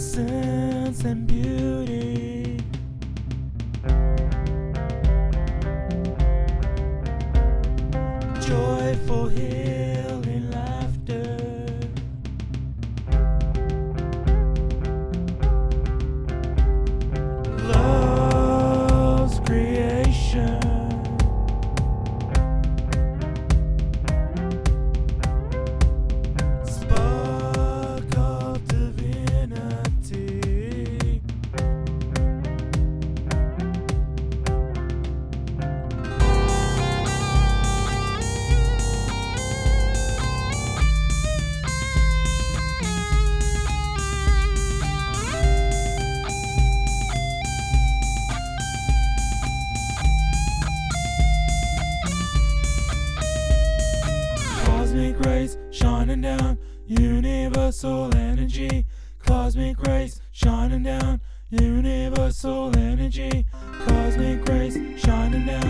innocence and beauty. Joyful healing rays shining down, universal energy. Cosmic rays shining down, universal energy. Cosmic rays shining down,